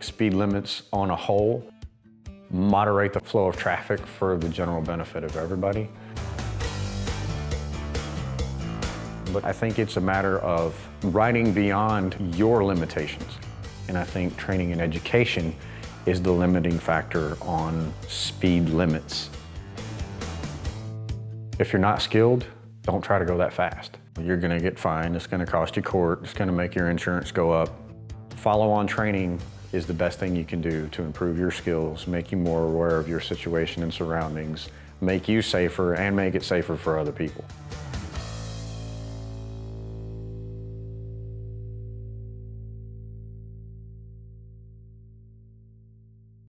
speed limits on a whole, moderate the flow of traffic for the general benefit of everybody. But I think it's a matter of riding beyond your limitations. And I think training and education is the limiting factor on speed limits. If you're not skilled, don't try to go that fast. You're gonna get fined, it's gonna cost you court, it's gonna make your insurance go up. Follow-on training is the best thing you can do to improve your skills, make you more aware of your situation and surroundings, make you safer, and make it safer for other people.